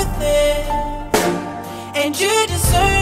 worth it, and you deserve.